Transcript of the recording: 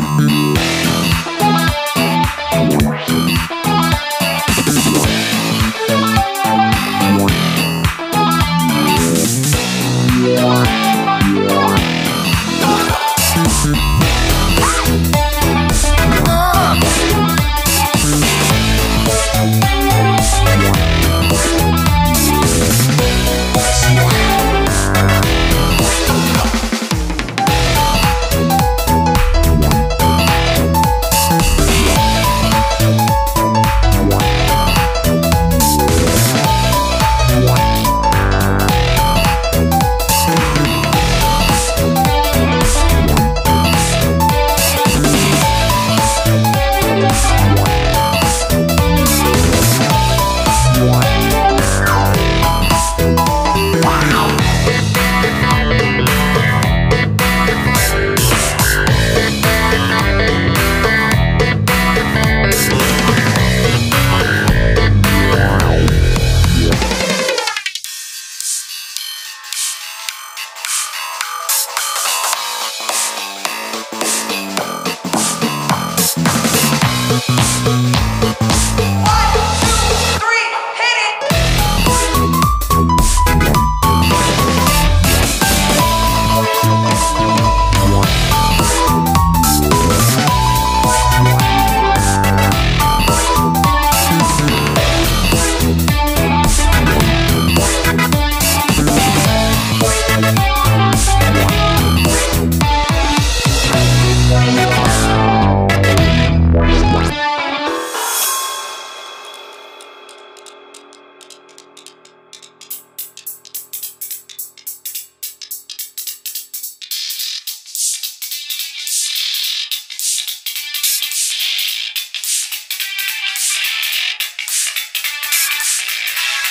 Mm-hmm. Yes!